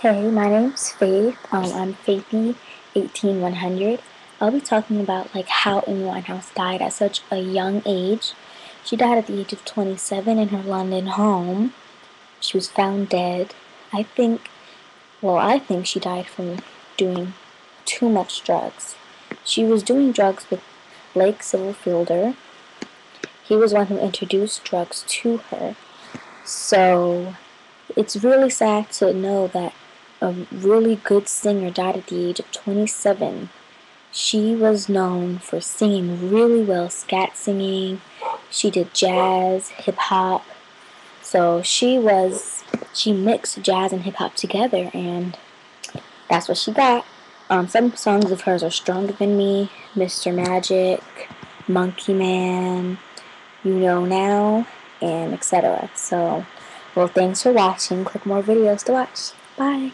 Hey, my name's Faith. Um, I'm Faithy18100. I'll be talking about like how Amy Winehouse died at such a young age. She died at the age of 27 in her London home. She was found dead. I think, well, I think she died from doing too much drugs. She was doing drugs with Blake Silverfielder. He was one who introduced drugs to her. So it's really sad to know that a really good singer died at the age of 27. She was known for singing really well, scat singing. She did jazz, hip hop. So she was, she mixed jazz and hip hop together, and that's what she got. Um, some songs of hers are Stronger Than Me, Mr. Magic, Monkey Man, You Know Now, and etc. So, well, thanks for watching. Click more videos to watch. Bye.